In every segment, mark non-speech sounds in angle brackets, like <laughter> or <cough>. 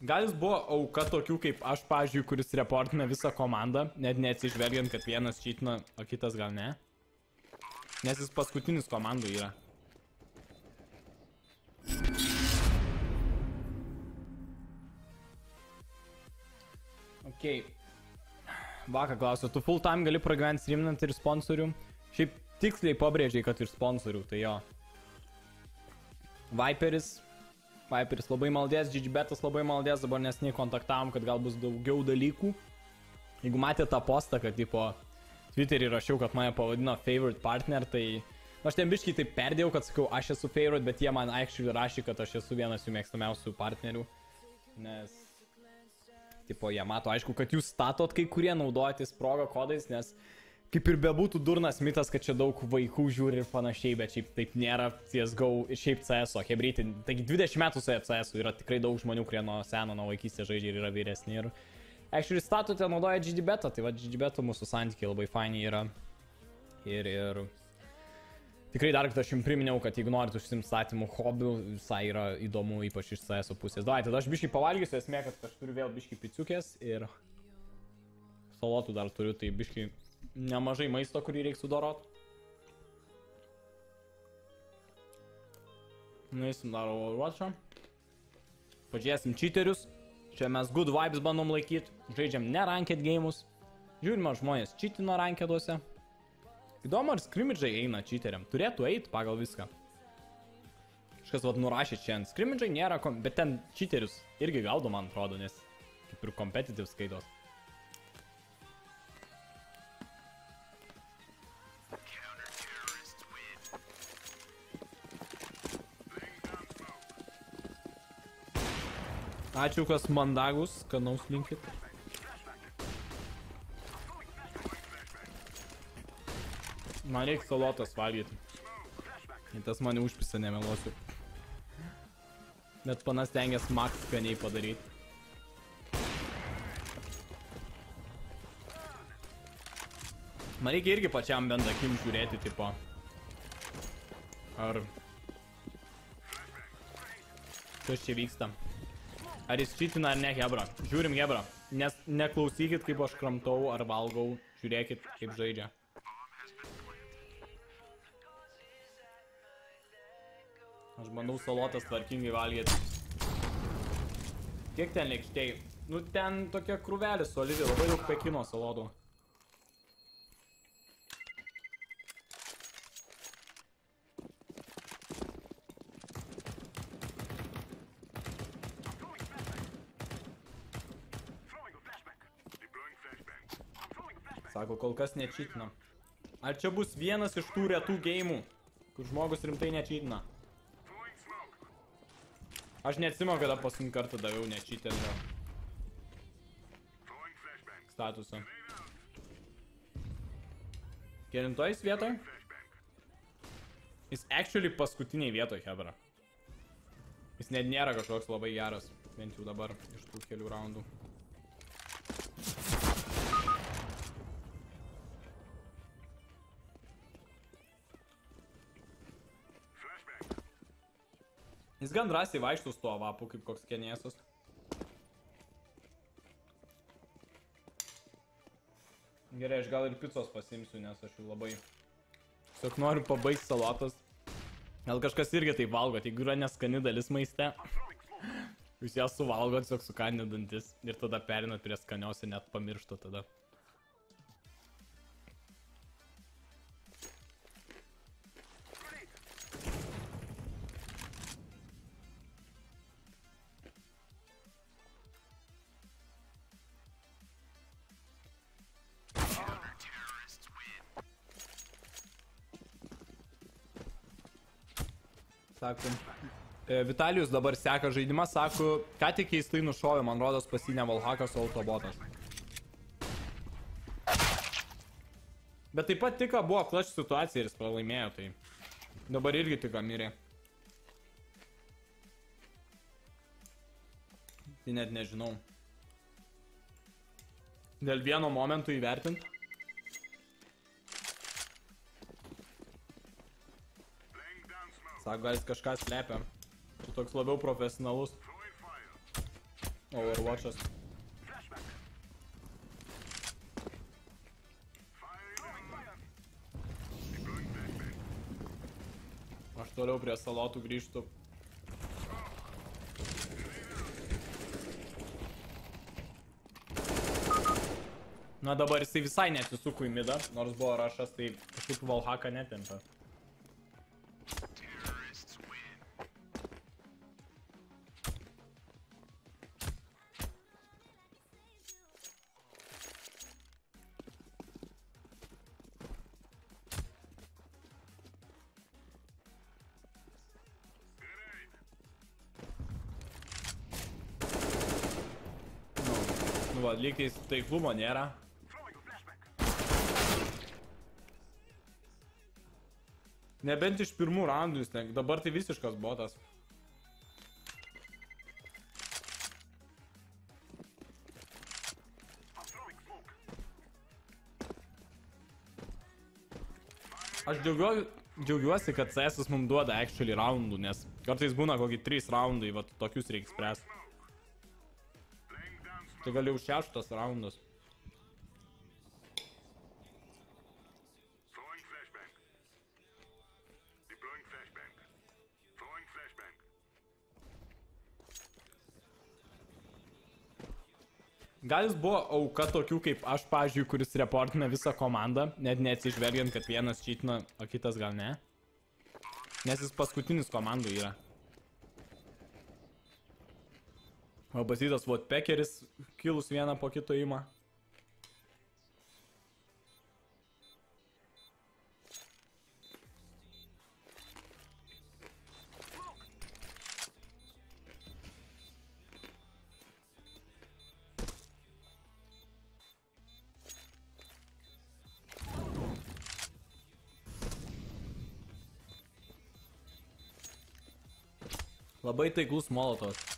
Gal jis buvo auka tokių kaip aš, pavyzdžiui, kuris reportina visą komandą, net neatsižvelgiant, kad vienas čytina, o kitas gal ne. Nes jis paskutinis komandų yra. Ok. Vaka klausiu, tu full time gali pragyventi streaminant ir sponsorių? Šiaip tiksliai pabrėžiai, kad ir sponsorių, tai jo. Viperis Viperis labai maldės, GGBetas labai maldės, dabar nesnei kontaktavom, kad gal bus daugiau dalykų. Jeigu matėte tą postą, kad tipo Twitter'į rašiau, kad mane pavadino favorite partner, tai aš ten biškai taip perdėjau, kad sakau, aš esu favorite, bet jie man actually rašė, kad aš esu vienas jų mėgstamiausių partnerių. Nes, tipo, jie mato, aišku, kad jūs statot kai kurie naudojatės progo kodais, nes kaip ir bebūtų durnas mitas, kad čia daug vaikų žiūri ir panašiai, bet šiaip taip nėra CSGO ir šiaip CS, o Hebryti, taigi 20 metų su CS yra tikrai daug žmonių, kurie nuo seno, nuo vaikystės žaidžia ir yra vyresni. Ir actually statote naudoja GGBetą, tai va GGBetą mūsų santykiai labai faini yra. Ir, ir tikrai dar kartą aš jums priminiau, kad jeigu norit užsimti statymų hobių, visai yra įdomu, ypač iš CS pusės. Davai, tada aš biškai pavalgysiu, esmė, kad aš turiu vėl biškai piciukės ir salotų dar turiu, tai biškai nemažai maisto, kurį reikia sudorot. Nueisim dar overwatchą. Pažiūrėsim cheaterius. Čia mes good vibes bandom laikyti. Žaidžiam ne ranked game'us. Žiūrime, žmonės cheatino rankeduose. Įdomu, ar skrimidžai eina cheateriam. Turėtų eiti pagal viską. Kažkas vad nurašė čia ant skrimidžai nėra, bet ten cheaterius irgi gaudo, man atrodo, nes kaip ir competitive skaitos. Ačiū, kas mandagus, skanaus linkit. Man reikia salotas valgyti. Ir tas mane užpisa, nemeluosiu. Bet panas tengias max skaniai padaryti. Man reikia irgi pačiam bent akim žiūrėti, tipo. Ar... Kas čia vyksta? Ar jis čitina ar ne Hebra. Žiūrim Hebra. Nes neklausykit, kaip aš kramtau ar valgau. Žiūrėkit, kaip žaidžia. Aš bandau salotas tvarkingai valgyti. Kiek ten lėkštėjai? Nu ten tokia krūvelė solidi, labai daug pekino salotų. Sako, kol kas nečytina. Ar čia bus vienas iš tų retų gėjimų, kur žmogus rimtai nečytina? Aš neatsimenu, kada paskutinį kartą daviau nečytinio statusą. Kelintojais vietoj? Jis actually paskutiniai vietoj, Hebra. Jis net nėra kažkoks labai geras, bent jau dabar iš tų kelių raundų. Jis gan drąsiai vaikštų su tuo vapu, kaip koks kenėsus. Gerai, aš gal ir picos pasimsiu, nes aš jau labai... Tiesiog noriu pabaigti salotas. Gal kažkas irgi taip valgo, jeigu yra neskani dalis maiste. Jūs ją suvalgot, tiesiog sukandė dantis. Ir tada perinat prie skanios ir net pamiršto tada. Sako. E, Vitalijus dabar seka žaidimą, sako, ką tik keistai nušovė, man rodos pasinė Valhakas autobotas. Bet taip pat tik buvo klaš situacija ir jis pralaimėjo, tai dabar irgi tik mirė. Tai net nežinau. Dėl vieno momento įvertinti. Sako, gal jis kažką slepia. Čia toks labiau profesionalus. Overwatch'as. Aš toliau prie salotų grįžtu. Na dabar jisai visai nesisuko į midą, nors buvo rašas, tai kažkaip Valhaka netempė. Nu va, lygtais taiklumo nėra. Nebent iš pirmų raundų jis ten, dabar tai visiškas botas. Aš džiaugiuosi, džiaugiuosi kad CS mums duoda actually raundų, nes kartais būna kokį 3 raundai, va tokius reikia spręsti. Tai gal jau šeštas raundas. Gal jis buvo auka tokių kaip aš, pažiūrėjau, kuris reportina visą komandą, net neatsižvelgiant, kad vienas čytina, o kitas gal ne. Nes jis paskutinis komandų yra. O basytas Votpekeris kilus vieną po kito įmą. Labai taiklus molotovas.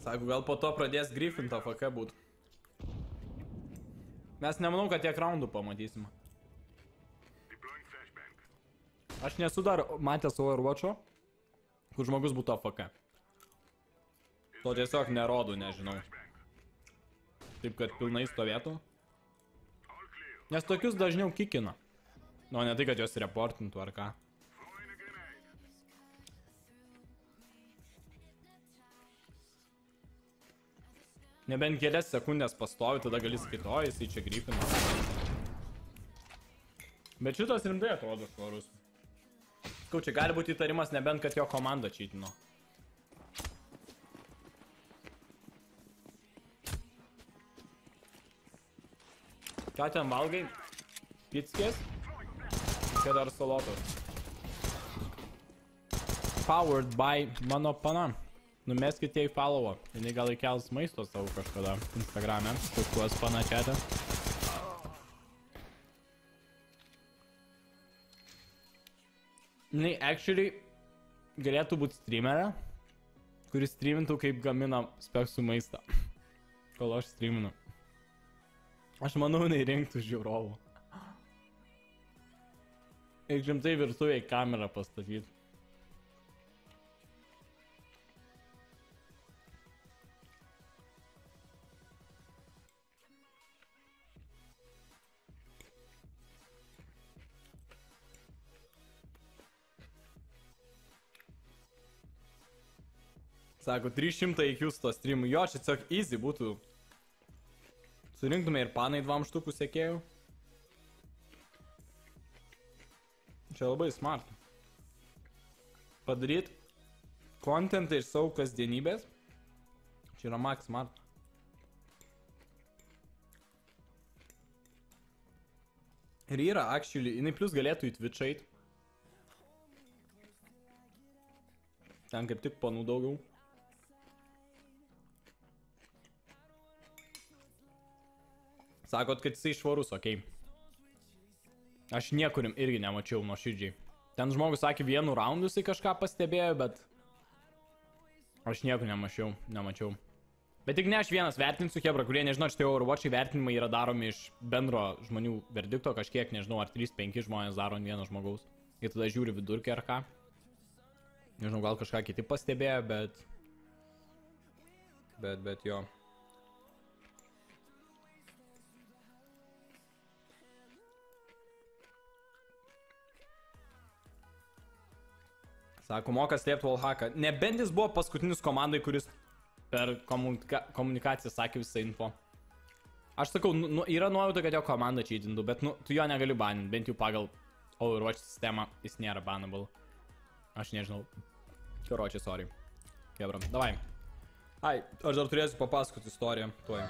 Sako, gal po to pradės Griffin tą FK būt. Mes nemanau, kad tiek raundų pamatysim. Aš nesu dar matęs Overwatch'o, kur žmogus būtų AFK. To tiesiog nerodo, nežinau. Taip, kad pilnai stovėtų. Nes tokius dažniau kikina. Nu, ne tai, kad jos reportintų ar ką. Nebent kelias sekundės pastovi, tada gali sakyti, o jisai čia gripina. Bet šitas rimtai atrodo švarus. Skau, čia gali būti įtarimas, nebent kad jo komanda čytino. Ką ten valgai? Pickės? Čia dar salotos. Powered by mano pana. Numeskite į follową. Jinai gal įkels maisto savo kažkada Instagram'e. Kukuos panačiate. Jinai actually galėtų būti streamerė, kuris streamintų kaip gamina speksų maistą. <laughs> Kol aš streaminu. Aš manau, jinai rinktų žiūrovų. Ir rimtai virtuviai kamerą pastatyti. Sako, 300 IQ to streamų. Jo, čia tiesiog easy būtų. Surinktume ir panai dvam štukų sekėjų. Čia labai smart. Padaryt kontentą iš savo kasdienybės. Čia yra max smart. Ir yra, actually, jinai plus galėtų į Twitch eit. Ten kaip tik panų daugiau. Sakot, kad jisai švarus, okei. Okay. Aš niekurim irgi nemačiau nuo širdžiai. Ten žmogus sakė, vienu raundu jisai kažką pastebėjo, bet... Aš nieko nemačiau, nemačiau. Bet tik ne aš vienas vertinsiu, Hebra, kurie nežinau, štai Overwatch'ai vertinimai yra daromi iš bendro žmonių verdikto, kažkiek, nežinau, ar 3-5 žmonės daro ant vieno žmogaus. Ir tada žiūri vidurkį ar ką. Nežinau, gal kažką kiti pastebėjo, bet... Bet, bet jo. Sako, moka slėpti wallhacką. Nebent jis buvo paskutinis komandai, kuris per komunika komunikaciją sakė visą info. Aš sakau, nu, nu, yra nuojauta, kad jo komanda čia įdindu, bet nu, tu jo negali baninti, bent jau pagal Overwatch sistemą jis nėra banable. Aš nežinau. Karočią, sorry. Kebra, davai. Ai, aš dar turėsiu papasakoti istoriją. Tuoj.